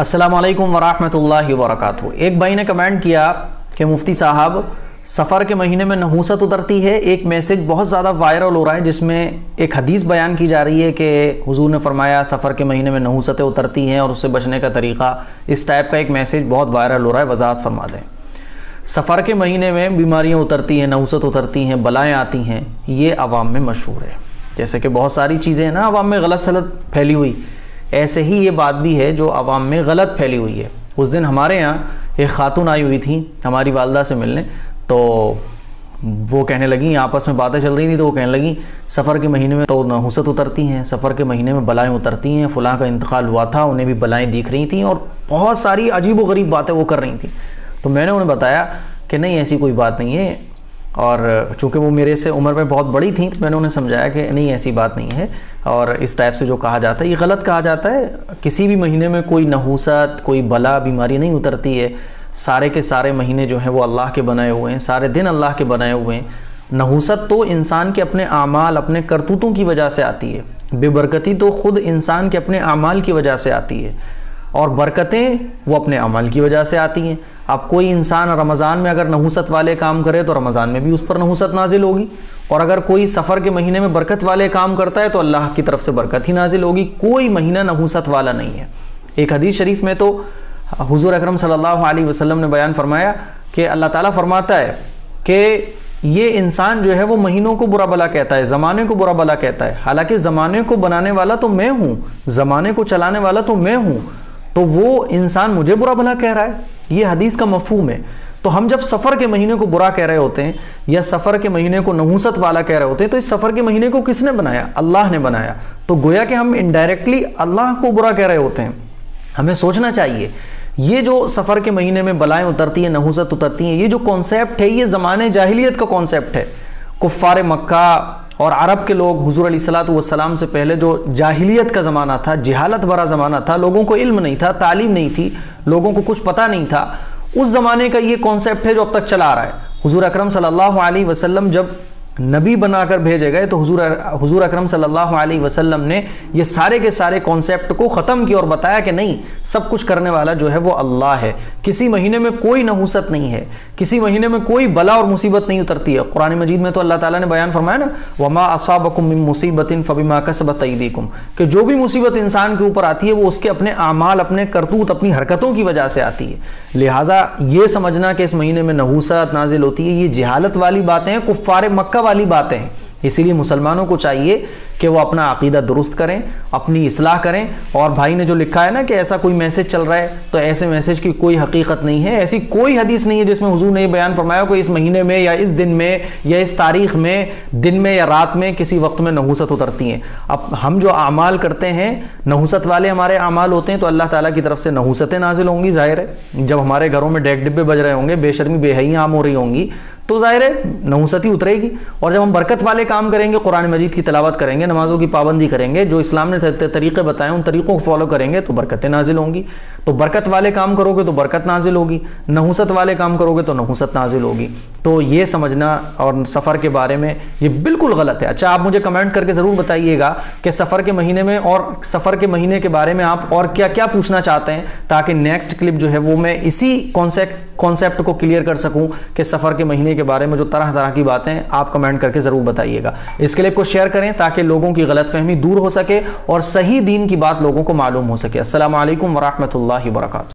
السلام علیکم ورحمۃ اللہ وبرکاتہ۔ ایک بھائی نے کمنٹ کیا کہ مفتی صاحب، سفر کے مہینے میں نحوست اترتی ہے، ایک میسج بہت زیادہ وائرل ہو رہا ہے، جس میں ایک حدیث بیان کی جا رہی ہے کہ حضور نے فرمایا، سفر کے مہینے میں نحوستیں اترتی ہیں اور اس سے بچنے کا طریقہ، اس ٹائپ کا ایک میسج بہت وائرل ہو رہا ہے، وضاحت فرما دیں۔ سفر کے مہینے میں بیماریاں اترتی ہیں، نحوست اترتی ہیں، بلائیں آتی ہیں، یہ عوام میں مشہور ہے۔ جیسے کہ بہت ساری چیزیں ہیں نا، عوام میں غلط سلط پھیلی ہوئی۔ ایسے ہی یہ بات بھی ہے جو عوام میں غلط پھیلی ہوئی ہے۔ اس دن ہمارے یہاں ایک خاتون آئی ہوئی تھیں ہماری والدہ سے ملنے۔ تو وہ کہنے لگیں آپس میں باتیں چل رہی تھیں تو وہ کہنے لگیں سفر کے مہینے میں تو نحوست اترتی ہیں، سفر کے مہینے میں بلائیں اترتی ہیں، فلاں کا انتقال ہوا تھا، انہیں بھی بلائیں دیکھ رہی تھیں اور بہت ساری عجیب و غریب باتیں وہ کر رہی تھیں۔ تو میں نے انہیں بتایا کہ نہیں، ایسی کوئی بات نہیں ہے۔ اور چونکہ وہ میرے سے عمر میں بہت بڑی تھیں تو میں نے انہیں سمجھایا کہ نہیں، ایسی بات نہیں ہے۔ اور اس ٹائپ سے جو کہا جاتا ہے، یہ غلط کہا جاتا ہے۔ کسی بھی مہینے میں کوئی نحوست، کوئی بلا، بیماری نہیں اترتی ہے۔ سارے کے سارے مہینے جو ہیں وہ اللہ کے بنائے ہوئے ہیں، سارے دن اللہ کے بنائے ہوئے ہیں۔ نحوست تو انسان کے اپنے اعمال، اپنے کرتوتوں کی وجہ سے آتی ہے۔ بے برکتی تو خود انسان کے اپنے اعمال کی وجہ سے آتی ہے۔ اور برکتیں وہ اپنے عمل کی وجہ سے آتی ہیں۔ اب کوئی انسان رمضان میں اگر نحوست والے کام کرے تو رمضان میں بھی اس پر نحوست نازل ہوگی۔ اور اگر کوئی سفر کے مہینے میں برکت والے کام کرتا ہے تو اللہ کی طرف سے برکت ہی نازل ہوگی۔ کوئی مہینہ نحوست والا نہیں ہے۔ ایک حدیث شریف میں تو حضور اکرم صلی اللہ علیہ وسلم نے بیان فرمایا کہ اللہ تعالیٰ فرماتا ہے کہ یہ انسان جو ہے وہ مہینوں کو برا بلا کہتا ہے، زمانے کو برا بلا کہتا ہے۔ حالانکہ زمانے کو بنانے والا تو میں ہوں، زمانے کو چلانے والا تو میں ہوں۔ تو وہ انسان مجھے برا بھلا کہہ رہا ہے؟ یہ حدیث کا مفہوم ہے۔ تو ہم جب سفر کے مہینے کو برا کہہ رہے ہوتے ہیں یا سفر کے مہینے کو نحوست والا کہہ رہے ہوتے ہیں، تو اس سفر کے مہینے کو کس نے بنایا؟ اللہ نے بنایا۔ تو گویا کہ ہم انڈائریکٹلی اللہ کو برا کہہ رہے ہوتے ہیں۔ ہمیں سوچنا چاہیے، یہ جو سفر کے مہینے میں بلائیں اترتی ہیں، نحوست اترتی ہیں، یہ جو کانسیپٹ ہے، یہ زمانے جاہلیت کا کانسیپٹ ہے۔ کفار مکہ اور عرب کے لوگ حضور علیہ السلاۃ والسلام سے پہلے جو جاہلیت کا زمانہ تھا، جہالت بھرا زمانہ تھا، لوگوں کو علم نہیں تھا، تعلیم نہیں تھی، لوگوں کو کچھ پتہ نہیں تھا۔ اس زمانے کا یہ کانسیپٹ ہے جو اب تک چلا آ رہا ہے۔ حضور اکرم صلی اللہ علیہ وسلم جب نبی بنا کر بھیجے گئے تو حضور حضور اکرم صلی اللہ علیہ وسلم نے یہ سارے کے سارے کانسیپٹ کو ختم کیا اور بتایا کہ نہیں، سب کچھ کرنے والا جو ہے وہ اللہ ہے۔ کسی مہینے میں کوئی نحوست نہیں ہے۔ کسی مہینے میں کوئی بلا اور مصیبت نہیں اترتی ہے۔ قرآن مجید میں تو اللہ تعالیٰ نے بیان فرمایا نا، وما اصابکم من مصیبت فبما کسبت ایدیکم کہ جو بھی مصیبت انسان کے اوپر آتی ہے، وہ اس کے اپنے اعمال، اپنے کرتوت، اپنی حرکتوں کی وجہ سے آتی ہے۔ لہٰذا یہ سمجھنا کہ اس مہینے میں نحوست نازل ہوتی ہے، یہ جہالت والی باتیں کفار مکہ والی باتیں اسی لیے مسلمانوں کو چاہیے کہ وہ اپنا عقیدہ درست کریں، اپنی اصلاح کریں۔ اور بھائی نے جو لکھا ہے نا کہ ایسا کوئی میسج چل رہا ہے، تو ایسے میسج کی کوئی حقیقت نہیں ہے۔ ایسی کوئی حدیث نہیں ہے جس میں حضور نے یہ بیان فرمایا کہ اس مہینے میں یا اس دن میں یا اس تاریخ میں، دن میں یا رات میں کسی وقت میں نحوست اترتی ہیں۔ اب ہم جو اعمال کرتے ہیں، نحوست والے ہمارے اعمال ہوتے ہیں تو اللہ تعالیٰ کی طرف سے نحوستیں نازل ہوں گی، ظاہر ہے۔ جب ہمارے گھروں میں ڈیک ڈبے بج رہے ہوں گے، بے شرمی، بے حیاں عام ہو رہی ہوں گی، تو ظاہر ہے نحوست ہی اترے گی۔ اور جب ہم برکت والے کام کریں گے، قرآن مجید کی تلاوت کریں گے نمازوں کی پابندی کریں گے، جو اسلام نے طریقے بتائے، ان طریقوں کو فالو کریں گے تو برکتیں نازل ہوں گی۔ تو برکت والے کام کرو گے تو برکت نازل ہوگی، نحوست والے کام کرو گے تو نحوست نازل ہوگی۔ تو یہ سمجھنا اور سفر کے بارے میں یہ بالکل غلط ہے۔ اچھا آپ مجھے کمنٹ کر کے ضرور بتائیے گا کہ سفر کے مہینے میں اور سفر کے مہینے کے بارے میں آپ اور کیا کیا پوچھنا چاہتے ہیں تاکہ نیکسٹ کلپ جو ہے وہ میں اسی کانسیپٹ کو کلیئر کر سکوں کہ سفر کے مہینے کے بارے میں جو طرح طرح کی باتیں آپ کمنٹ کر کے ضرور بتائیے گا۔ اس کلپ کو شیئر کریں تاکہ لوگوں کی غلط فہمی دور ہو سکے اور صحیح دین کی بات لوگوں کو معلوم ہو سکے۔ السلام علیکم ورحمۃ اللہ۔ الله وبركاته.